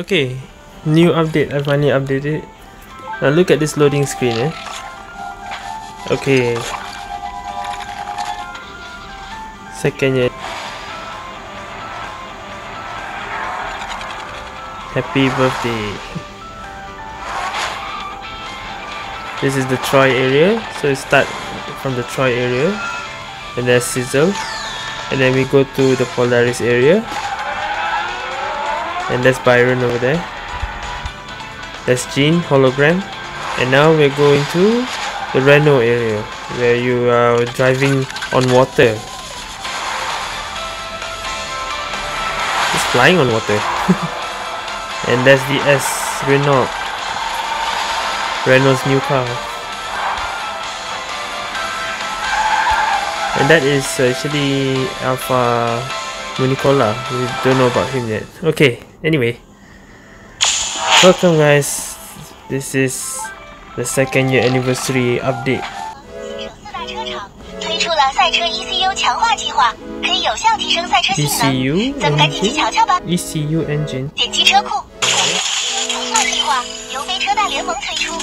Okay, new update. I finally updated. Now look at this loading screen, eh? Okay. Second year. Happy birthday. This is the Troy area. So we start from the Troy area. And then Sizzle. And then we go to the Polaris area. And there's Byron over there. That's Jean hologram. And now we're going to the Reno area where you are driving on water. It's flying on water. and that's the S Renault. Renault's new car. And that is actually Alpha Municola. We don't know about him yet. Okay, anyway. Welcome guys. This is the second year anniversary update. 四大车厂推出了赛车 ECU 强化计划，可以有效提升赛车性能。 ECU 咱们赶紧去瞧瞧吧。 ECU engine. 点击车库，ECU 强化计划由飞车大联盟推出，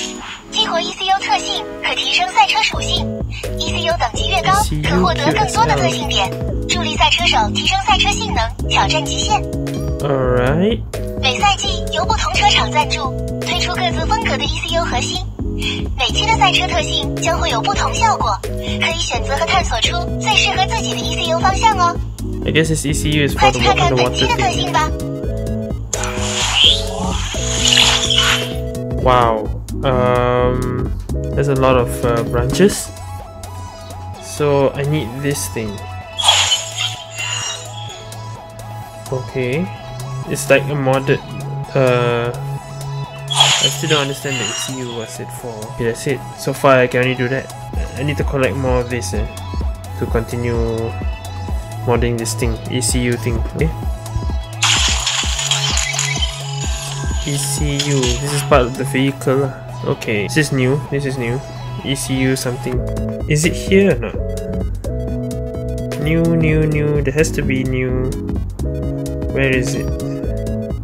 激活 ECU 特性可提升赛车属性 ，ECU 等级越高可获得更多的特性点，助力赛车手提升赛车性能，挑战极限。Alright. 每赛季由不同车厂赞助，推出各自风格的 ECU 核心。每期的赛车特性将会有不同效果，可以选择和探索出最适合自己的 ECU 方向哦。I guess this ECU is 快 for 去 the 看看本 underwater 期的特 thing. 性吧。Wow. Um, there's a lot of uh, branches. So I need this thing. Okay. It's like a modded. Uh, I still don't understand the ECU. What's it for? Okay, that's it. So far, I can only do that. I need to collect more of this eh, to continue modding this thing, ECU thing. Okay. ECU. This is part of the vehicle. Okay, this is new. This is new. ECU something. Is it here or not? New, new, new. There has to be new. Where is it?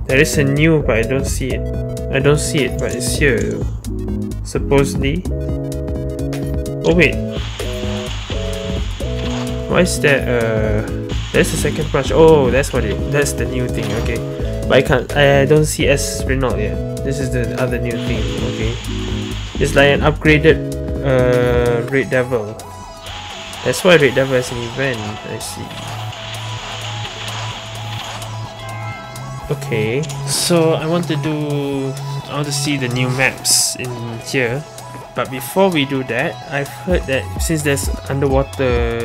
There is a new, but I don't see it. I don't see it, but it's here. Supposedly. Oh wait. Why is that? Uh, there's the second branch. Oh, that's what it. That's the new thing. Okay. But I can't. I don't see S Renault yet. This is the other new thing. Okay, it's like an upgraded uh, Red Devil. That's why Red Devil has an event. I see. Okay, so I want to do. I want to see the new maps in here. But before we do that, I've heard that since there's underwater,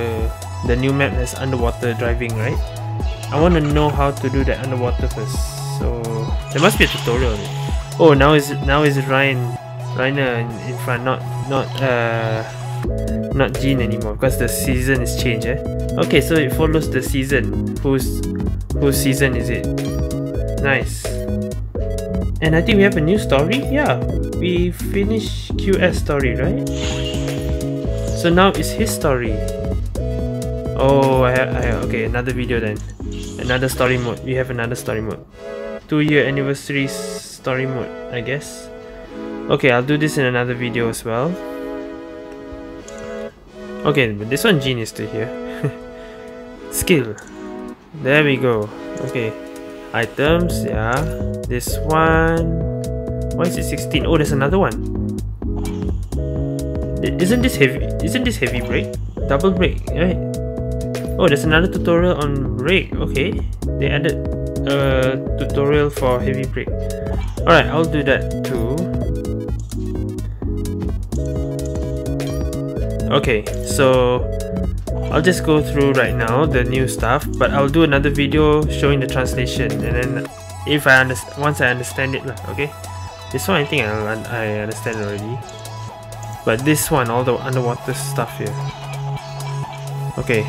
the new map has underwater driving, right? I want to know how to do that underwater first. So there must be a tutorial. Oh, now is now is Ryan, Rainer in, in front, not not uh not Jean anymore because the season is changed. Eh? Okay, so it follows the season. Whose whose season is it? Nice. And I think we have a new story. Yeah, we finished QS story, right? So now it's his story. Oh, I, I okay. Another video then. Another story mode. We have another story mode. Two year anniversary story mode, I guess. Okay, I'll do this in another video as well. Okay, but this one genius still here. Skill. There we go. Okay. Items, yeah. This one. Why is it 16? Oh, there's another one. Isn't this heavy? Isn't this heavy brake? Double brake, right? Oh, there's another tutorial on brake. Okay, they added a tutorial for heavy brake. Alright, I'll do that too. Okay, so I'll just go through right now the new stuff, but I'll do another video showing the translation, and then if I understand, once I understand it. Okay, this one I think I I understand already, but this one, all the underwater stuff here. Okay,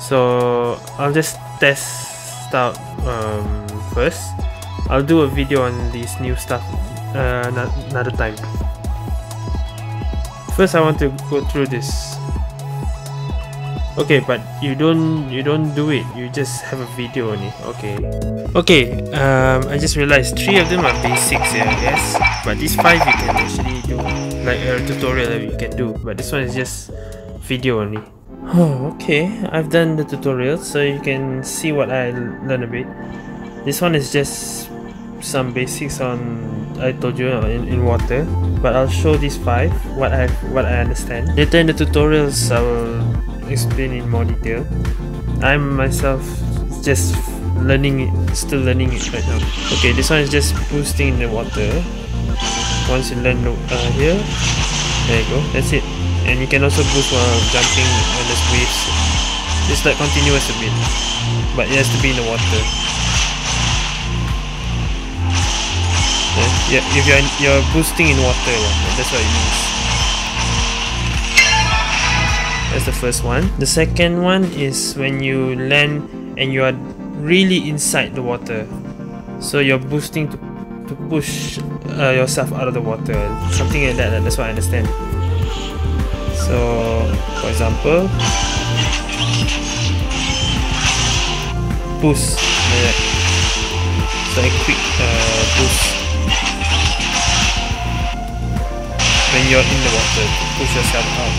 so I'll just test out um, first. I'll do a video on these new stuff uh, another time. First, I want to go through this. Okay, but you don't you don't do it. You just have a video only. Okay. Okay. Um, I just realized three of them are basics here. Yes, but these five you can actually do like a tutorial that you can do. But this one is just video only. Oh, okay. I've done the tutorial, so you can see what I learned a bit. This one is just some basics on I told you in, in water but I'll show these five what I what I understand. Later in the tutorials I will explain in more detail. I'm myself just learning still learning it right now. Okay this one is just boosting in the water. Once you learn uh, here there you go that's it. And you can also boost while jumping on the waves. It's like continuous a bit but it has to be in the water Yeah, if you're you're boosting in water, yeah, that's what it means. That's the first one. The second one is when you land and you are really inside the water. So you're boosting to, to push uh, yourself out of the water. Something like that, that's what I understand. So, for example, boost. Like So a quick uh, boost when you're in the water push yourself out.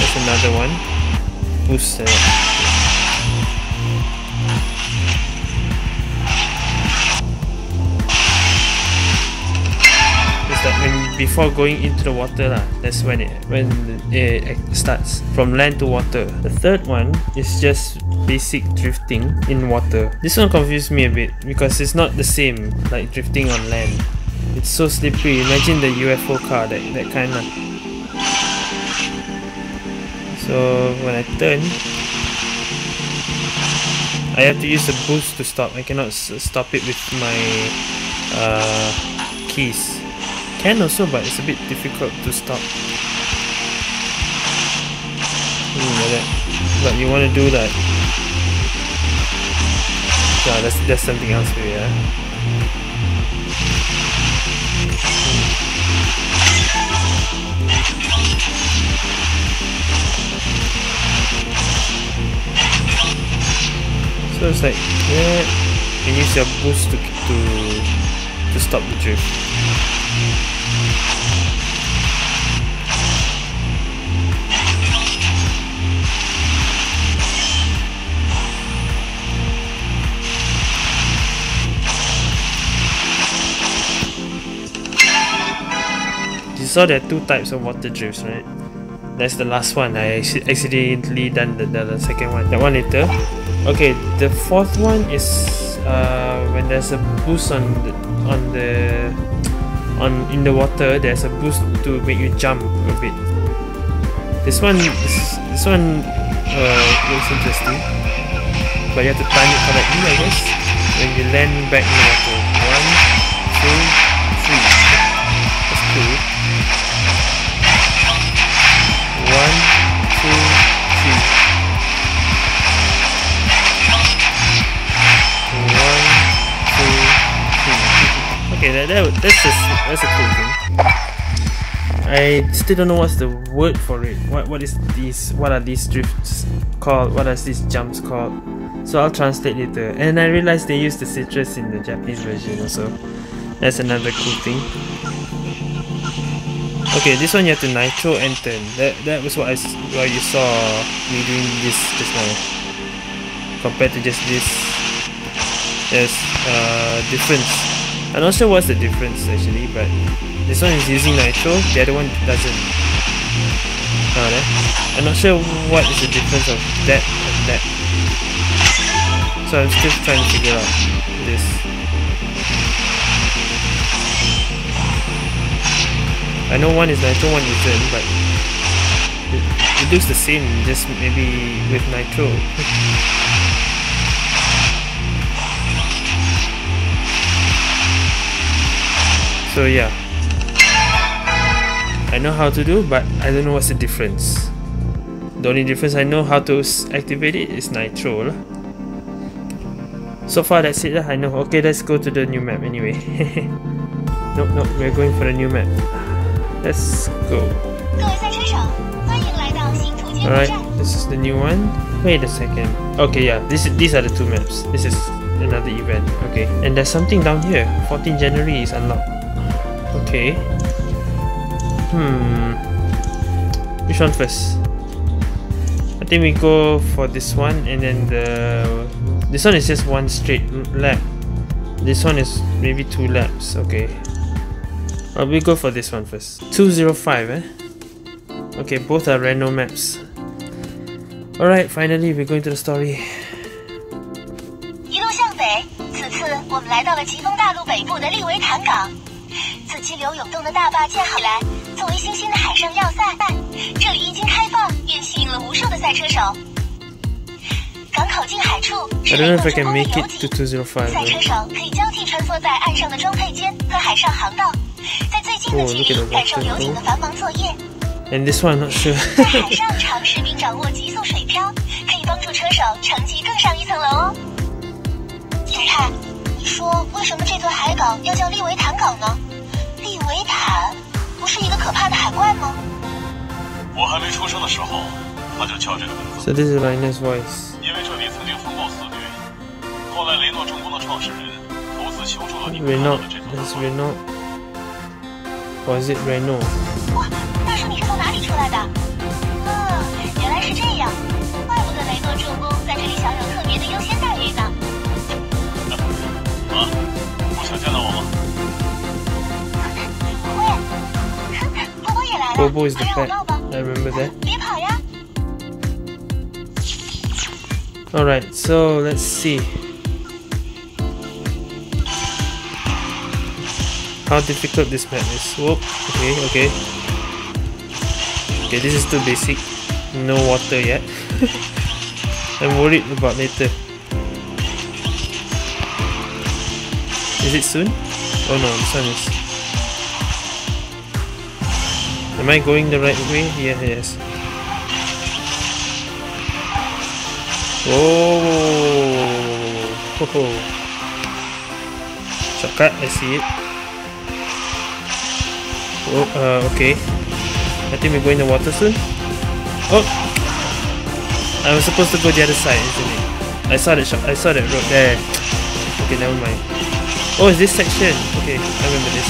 There's another one. It's like when before going into the water lah, that's when it when it starts from land to water. The third one is just basic drifting in water. This one confused me a bit because it's not the same like drifting on land. It's so slippery. Imagine the UFO car, that, that kind of. So when I turn, I have to use the boost to stop. I cannot stop it with my uh, keys. Can also, but it's a bit difficult to stop. Hmm, like that. But you want to do that. Yeah, that's, that's something else for you, yeah. So it's like yeah, you use your boost to to to stop the drift. You saw there are two types of water drifts, right? That's the last one. I accidentally done the, the, the second one. That one later. Okay, the fourth one is uh, when there's a boost on the on the on in the water. There's a boost to make you jump a bit. This one, this, this one uh, looks interesting, but you have to time it correctly, I guess. When you land back in the water, one, two, Okay, that, that that's a, that's a cool thing. I still don't know what's the word for it. What what is these? What are these drifts called? What are these jumps called? So I'll translate later. And I realized they use the citrus in the Japanese version also. That's another cool thing. Okay, this one you have to nitro and turn. That that was what I what you saw me doing this just now. Compared to just this, there's uh, difference I'm not sure what's the difference actually, but this one is using nitro, the other one doesn't. Uh, I'm not sure what is the difference of that and that. So I'm still trying to figure out this. I know one is nitro, one isn't, but it, it looks the same, just maybe with nitro. So yeah. I know how to do, but I don't know what's the difference. The only difference I know how to activate it is Nitro. So far that's it I know. Okay, let's go to the new map anyway. nope, nope, we're going for the new map. Let's go. Alright, this is the new one. Wait a second. Okay, yeah, this is, these are the two maps. This is another event. Okay, and there's something down here. 14 January is unlocked. Okay. Hmm. Which one first? I think we go for this one and then the this one is just one straight lap. This one is maybe two laps. Okay. Well, we go for this one first. 205, eh? Okay, both are random maps. Alright, finally we're going to the story. 一路向北，此次我们来到了疾风大陆北部的利维坦港。自激流涌动的大坝建好以来，作为新兴的海上要塞，这里一经开放，便吸引了无数的赛车手。港口近海处 I 是 don't know 雷 if 诺 I 之 can 宫的 make 游 it 艇 to 205. 赛车 though. 手可以交替穿梭在岸上的装配间和海上航道，在最 近的 Oh, 距离感受游艇的繁忙作业。And this one, not sure. 在海上尝试并掌握极速水漂，可以帮助车手成绩更上一层楼哦。太太，你说为什么这座海港要叫利维坦港呢？利维坦不是一个可怕的海怪吗？我还没出生的时候，他就叫这个名字，so this is Rainer's voice. 因为这里曾经风暴肆虐。后来雷诺重工的创始人投资修筑了你们看到 Renault. 的这座. Or is it Renault? 哇，大叔你是从哪里出来的？啊，原来是这样，怪不得雷诺重工在这里享有特别的优先待遇呢。啊，不想见到我吗？不会，哼，波波也来了， Bobo is the 快 pet. 让我闹吧， I remember that. 别跑呀！ Alright, so let's see. How difficult this map is. Whoop. Okay, okay. Okay, this is too basic. No water yet. I'm worried about later. Is it soon? Oh no, this one is. Am I going the right way? Yeah, yes. Oh, oh, shortcut. I see it. Oh, uh, okay. I think we're going the water soon. Oh, I was supposed to go the other side, isn't it? I saw that. Shop. I saw that road there. Okay, never mind. Oh, is this section? Okay, I remember this.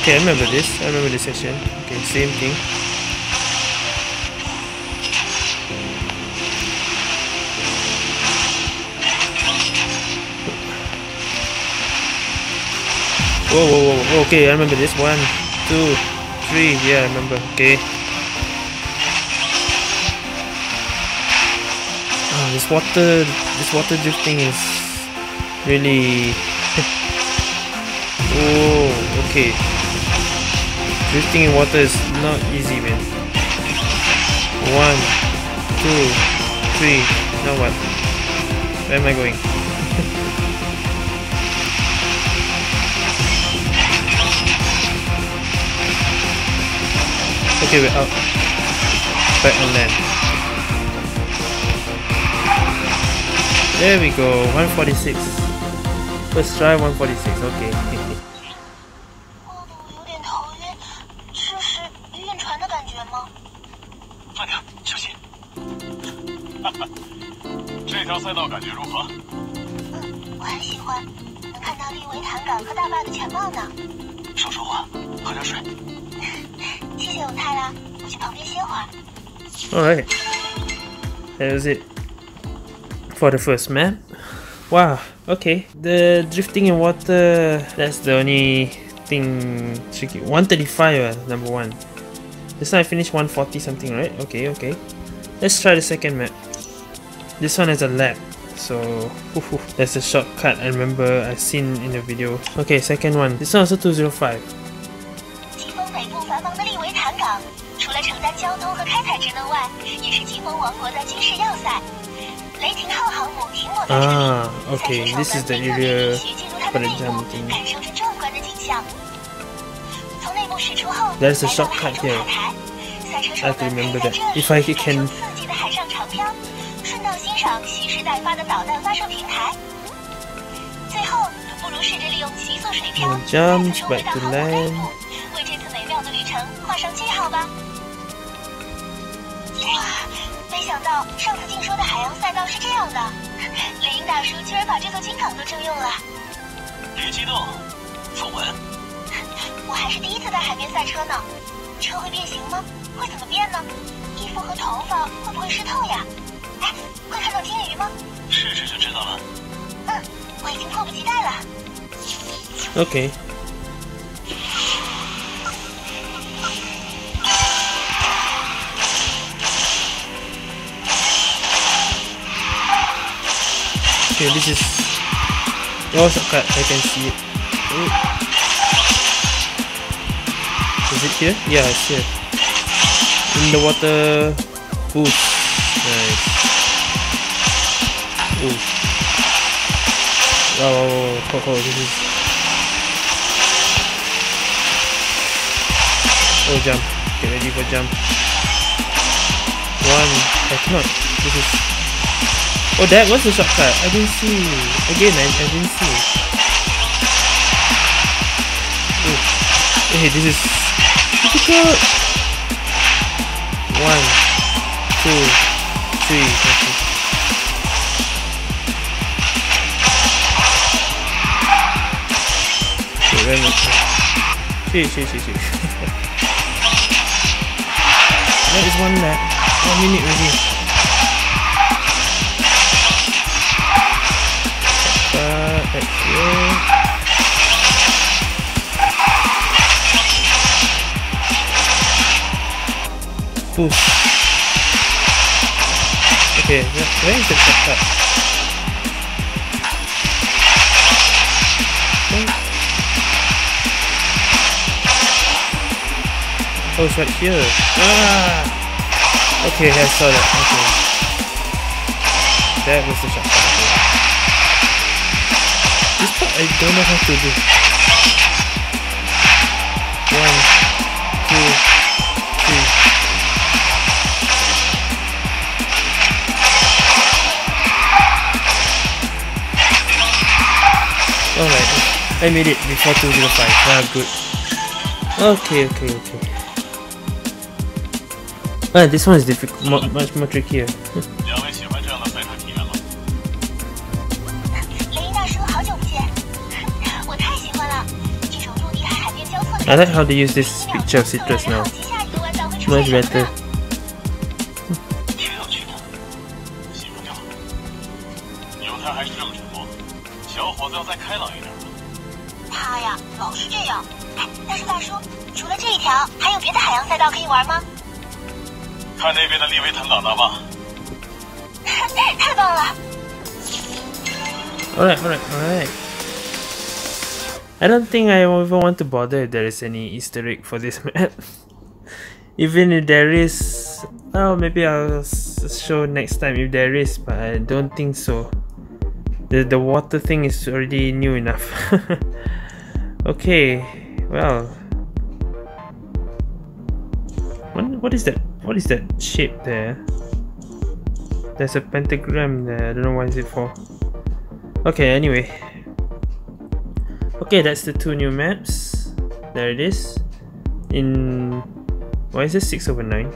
Okay, I remember this. I remember this section. Okay, same thing. Whoa, whoa, whoa. Okay, I remember this. One, two, three. Yeah, I remember. Okay. Oh, this water, this water drifting is really. oh, okay. Drifting in water is not easy, man. One, two, three. Now what? Where am I going? We're out. Back on land. There we go, 146. Let's try 146, okay. 有点头晕，这是晕船的感觉吗？慢点，小心。这条赛道感觉如何？嗯，我很喜欢，能看到利维坦港和大坝的全貌呢。少说话，喝点水。谢谢永泰拉，我去旁边歇会儿。 Alright. That was it. For the first map. Wow, okay. The drifting in water, that's the only thing tricky. 135, uh, number one. This time I finished 140 something, right? Okay, okay. Let's try the second map. This one has a lap. So, there's a shortcut I remember I've seen in the video. Okay, second one. This one also 205. 了承担交通和开采职能外，也是疾风王国的军事要塞。雷霆号航母停泊在这里，Ah, okay. 赛车手们并特别必须进入它的内部感受这壮观的景象。从内部驶出后，来到了海中塔台，赛车手们可以在这里感受刺激的海上长漂，顺道欣赏蓄势待发的导弹发射平台。最后，不如试着利用极速水漂再次重回到航母内部，为这次美妙的旅程程画上句号吧。哇，没想到上次听说的海洋赛道是这样的，雷音大叔居然把这座金港都征用了。别激动，凤文，我还是第一次在海边赛车呢。车会变形吗？会怎么变呢？衣服和头发会不会湿透呀？哎，会看到金鱼吗？试试就知道了。嗯，我已经迫不及待了。Okay. Okay, this is oh shortcut. I can see it. Oh. Is it here? Yeah, it's here. In the water booth. Nice. Ooh. Wow, wow, wow, wow. This is Oh, jump. Get ready for jump. One. I cannot. This is. Oh, that was the shortcut. I didn't see. Again, I, I didn't see. Oh. Hey, this is difficult. One, two, three. Okay. Okay, am I? See, see, see, see. That is one lap. One minute already. Push. Okay, where, is the shortcut? Oh, it's right here. Ah! Okay, I saw that. Okay. That was the shot. Okay. This part I don't know how to do. I made it before 205. Ah, good. Okay, okay, okay. Ah, this one is difficult, much more trickier. I like how they use this picture of citrus now. Much better. 看那边的利维坦港大坝，太棒了！ Alright, alright, alright. I don't think I even want to bother if there is any Easter egg for this map. even if there is, well, maybe I'll s- show next time if there is, but I don't think so. The, the water thing is already new enough. okay, well. What, what is that? What is that shape there? There's a pentagram there. I don't know what is it for. Okay, anyway. Okay, that's the two new maps. There it is. In why is it six over nine?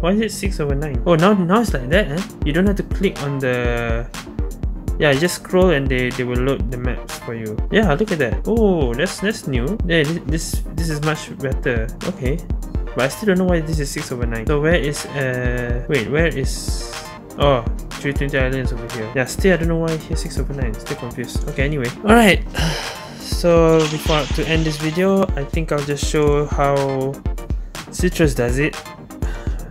Why is it six over nine? Oh, now now it's like that. Eh? You don't have to click on the. Yeah, just scroll and they, they will load the maps for you. Yeah, look at that. Oh, that's that's new. Yeah, this this, this is much better. Okay, but I still don't know why this is six over nine. So where is uh? Wait, where is? Oh, 320 Islands over here. Yeah, still I don't know why here 6 over 9. Still confused. Okay, anyway. Alright. So before to end this video, I think I'll just show how Citrus does it.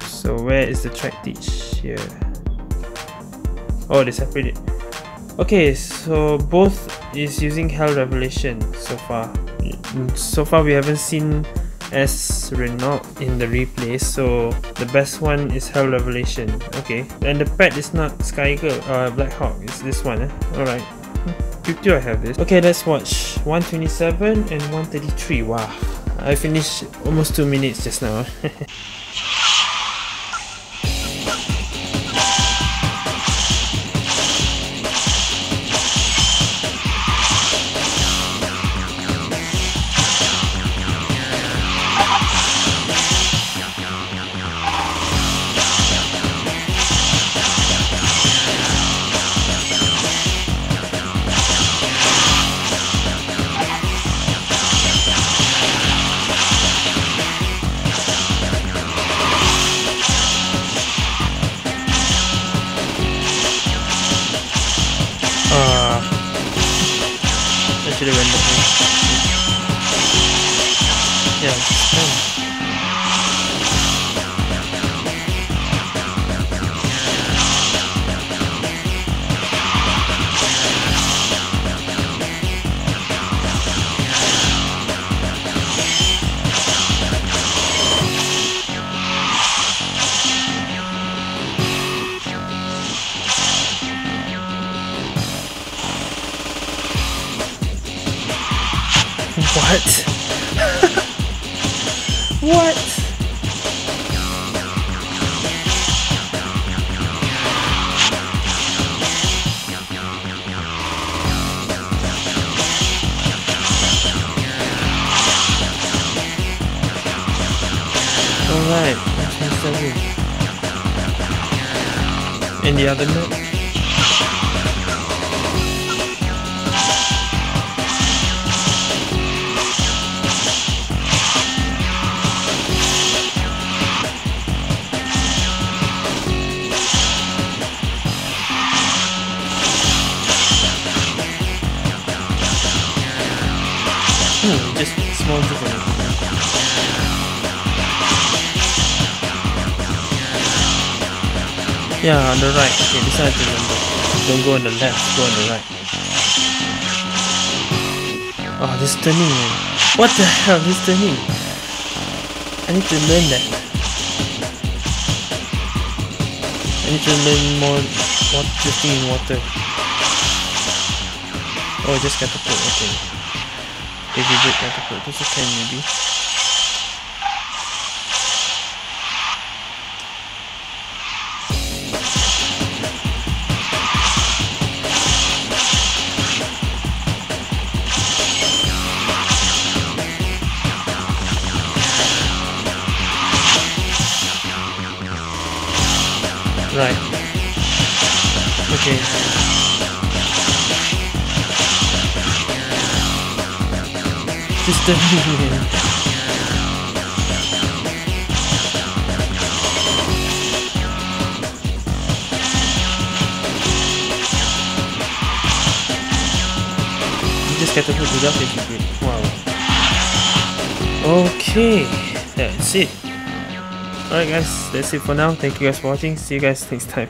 So where is the track teach here? Oh, they separated. Okay, so both is using Hell Revelation so far. Mm, So far we haven't seen S Renault in the replay, so the best one is Hell Revelation. Okay, and the pet is not Sky Girl, uh, Black Hawk. It's this one. Eh? All right. 50 I have this. Okay, let's watch 127 and 133. Wow, I finished almost two minutes just now. What? what? Alright, that's the other map? Just small difference. Yeah, on the right. Okay, this I remember. Don't go on the left, go on the right. Ah, oh, this turning. What the hell, this turning? I need to learn that. I need to learn more what drifting in water. Oh, just catapult, okay. Baby break catapult, this can maybe. Right. Okay. Just a minute. Just get hook without it great. Wow. Okay, that's it. Alright guys, that's it for now. Thank you guys for watching. See you guys next time.